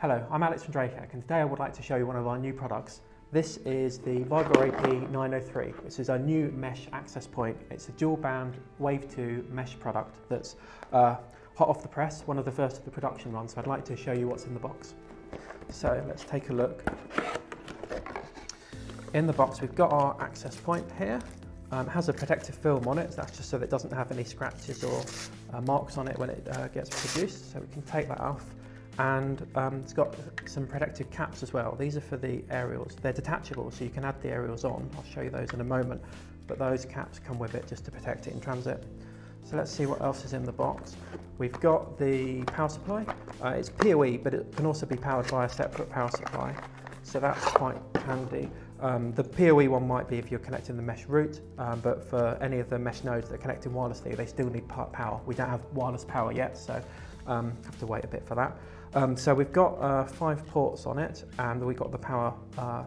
Hello, I'm Alex from DrayTek and today I would like to show you one of our new products. This is the Vigor AP903. This is our new mesh access point. It's a dual band Wave 2 mesh product that's uh, hot off the press, one of the first of the production runs. So I'd like to show you what's in the box. So let's take a look. In the box we've got our access point here. Um, it has a protective film on it, that's just so that it doesn't have any scratches or uh, marks on it when it uh, gets produced. So we can take that off and um, it's got some protective caps as well. These are for the aerials. They're detachable, so you can add the aerials on. I'll show you those in a moment, but those caps come with it just to protect it in transit. So let's see what else is in the box. We've got the power supply. Uh, it's PoE, but it can also be powered by a separate power supply. So that's quite handy. Um, the PoE one might be if you're connecting the mesh root, um, but for any of the mesh nodes that are connecting wirelessly, they still need power. We don't have wireless power yet, so um, have to wait a bit for that. Um, so we've got uh, five ports on it and we've got the power uh,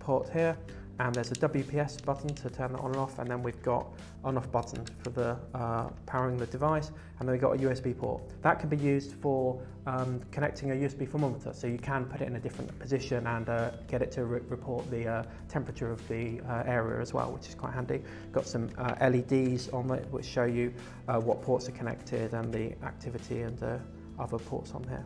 port here and there's a WPS button to turn that on and off and then we've got on off button for the uh, powering the device and then we've got a USB port. That can be used for um, connecting a USB thermometer so you can put it in a different position and uh, get it to re report the uh, temperature of the uh, area as well which is quite handy. Got some uh, LEDs on it which show you uh, what ports are connected and the activity and other ports on there.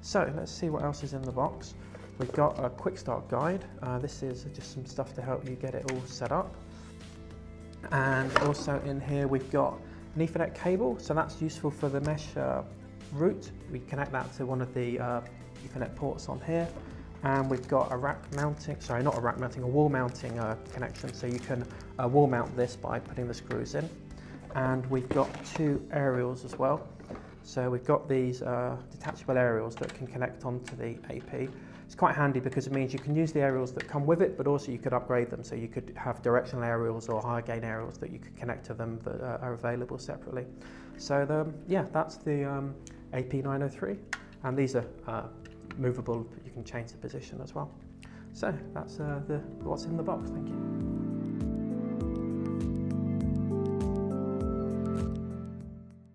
So let's see what else is in the box. We've got a quick start guide. Uh, this is just some stuff to help you get it all set up. And also in here we've got an Ethernet cable, so that's useful for the mesh uh, root. We connect that to one of the uh, Ethernet ports on here. And we've got a rack mounting, sorry, not a rack mounting, a wall mounting uh, connection. So you can uh, wall mount this by putting the screws in. And we've got two aerials as well. So we've got these uh, detachable aerials that can connect onto the AP. It's quite handy because it means you can use the aerials that come with it, but also you could upgrade them. So you could have directional aerials or higher gain aerials that you could connect to them that uh, are available separately. So the, yeah, that's the um, AP903. And these are uh, movable, you can change the position as well. So that's uh, the, what's in the box, thank you.